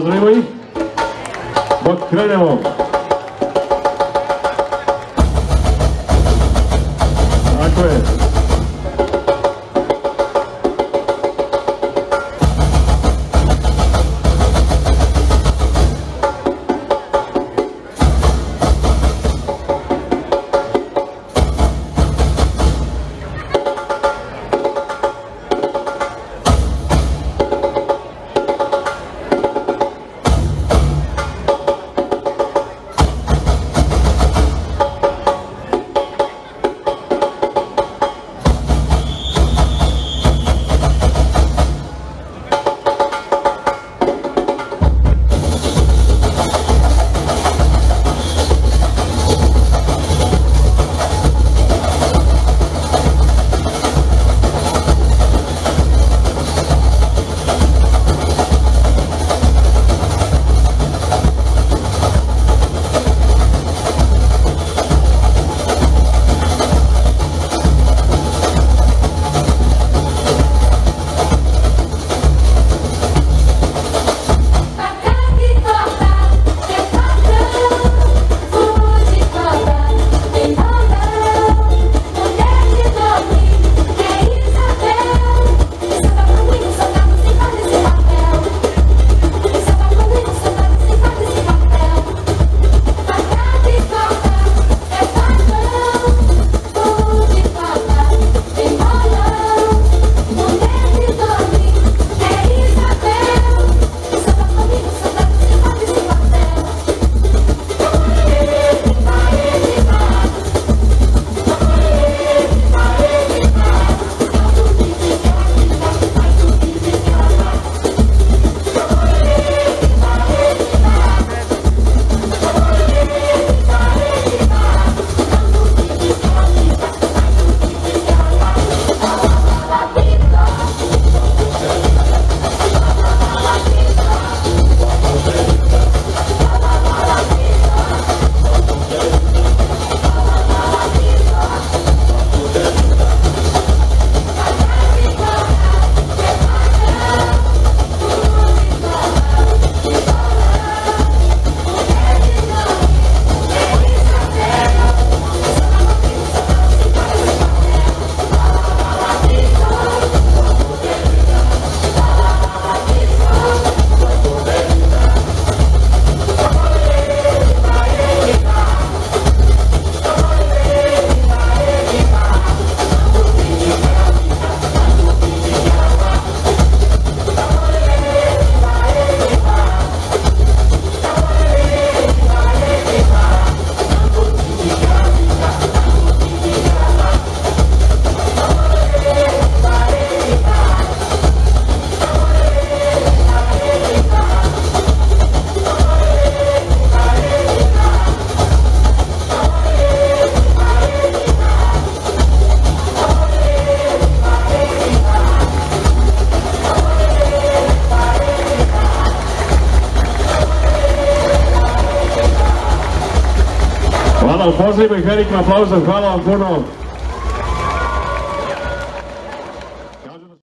Pozdravimo ih. Dok krenemo. Tako je. Hvala, pozdravimo ih velikim aplauzom, hvala vam puno.